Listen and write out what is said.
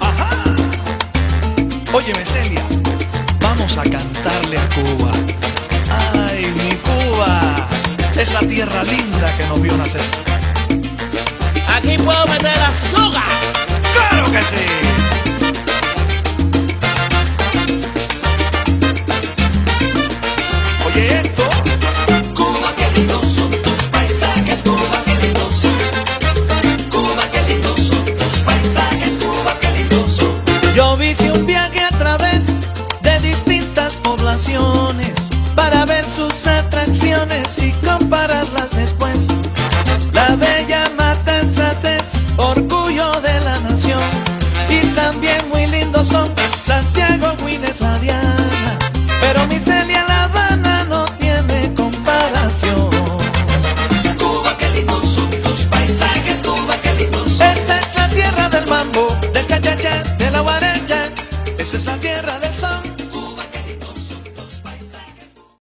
Ajá. Óyeme, Celia, vamos a cantarle a Cuba. Ay, mi Cuba, esa tierra linda que nos vio nacer. Aquí puedo meter azúcar. ¡Claro que sí! Oye esto, para ver sus atracciones y compararlas después. La bella Matanzas es orgullo de la nación y también muy lindos son Santiago, Guines, la Diana. Pero mi Celia La Habana no tiene comparación. Cuba, qué lindos son tus paisajes, Cuba, qué lindos son. Esta es la tierra del mambo, del cha cha cha, de la guaracha. Esa es la tierra del.